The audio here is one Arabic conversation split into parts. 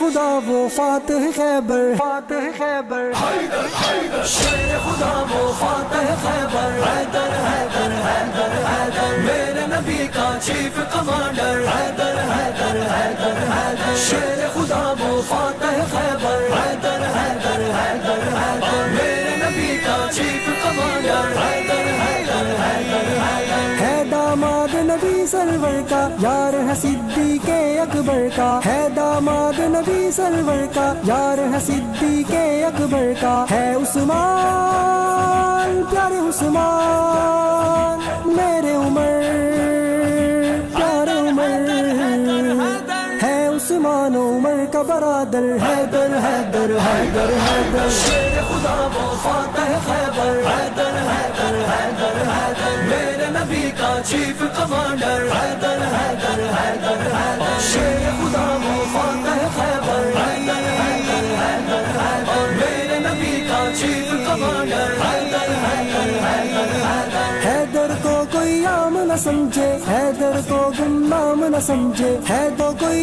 خدا وہ فاتح خیبر فاتح خیبر حیدر حیدر شیر خدا وہ فاتح خیبر حیدر حیدر حیدر حیدر میرے نبی کا چیف नबी सरवर का यार है सिद्दी के अकबर का है दामाद नबी सरवर का यार है सिद्दी के अकबर का है उस्मान प्यारे उस्मान मेरे उमर प्यारे उमर है उस्मान उमर का बरादर है दर है दर है दर है दर खुदा वो खैबर है दर حاجي في قمر هدر هدر هدر هدر شيخ ودام وفاطه خبر هدر هدر هدر هدر ليلة نبي حاجي في قمر هدر هدر هدر هدر हैदर को कोई आम न समझे हैदर को गुमनाम न समझे है तो कोई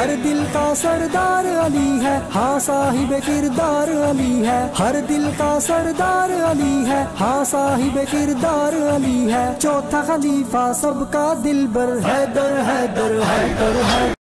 हर दिल का सरदार अली है हाँ साहिब किरदार अली है हर दिल का सरदार अली है हाँ साहिब किरदार अली है चौथा खलीफा सबका दिल बर है दर है दर है दर है